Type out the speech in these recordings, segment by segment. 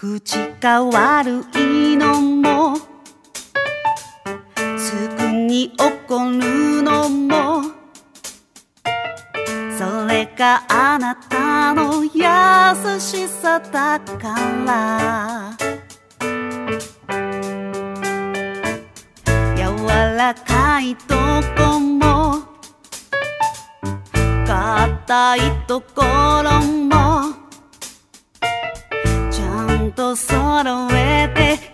口が悪いのもすぐに怒るのもそれがあなたの優しさだから。柔らかいとこも硬いところもを揃えて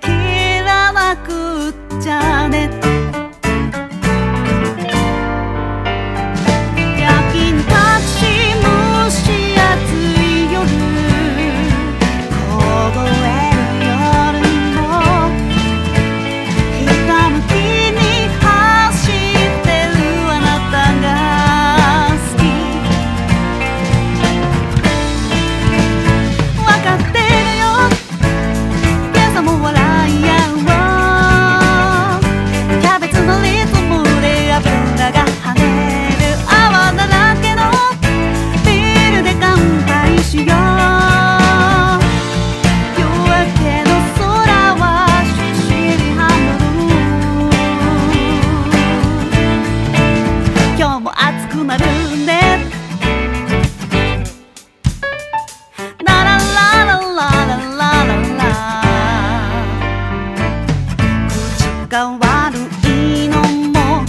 が悪いのも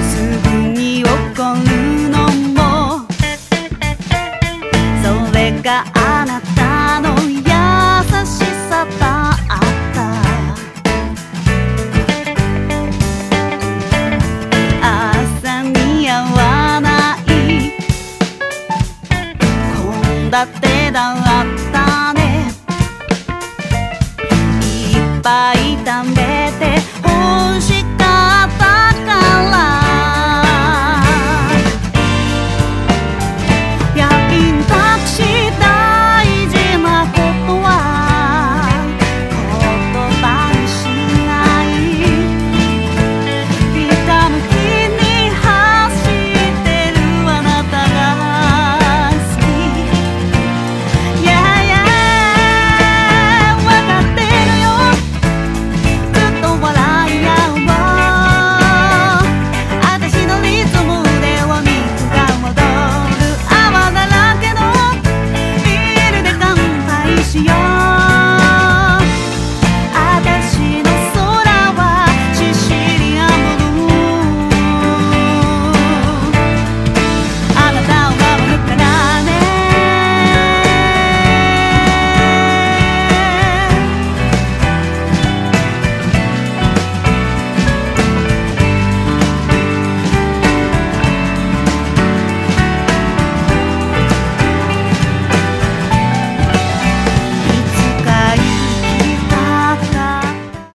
すぐに怒るのもそれがあなたの優しさだった。朝に合わない。献立だった。ぱい貯めて